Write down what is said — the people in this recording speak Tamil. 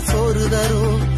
சோறு தரும்.